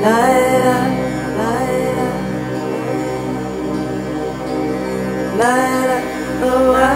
Your up your love.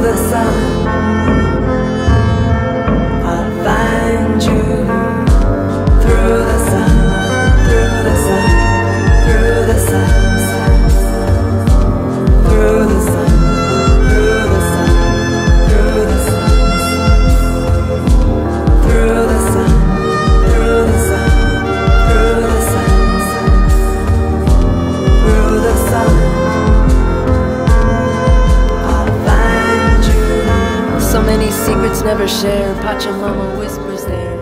the sun, I'll find you. many secrets never shared. Pachamama whispers there.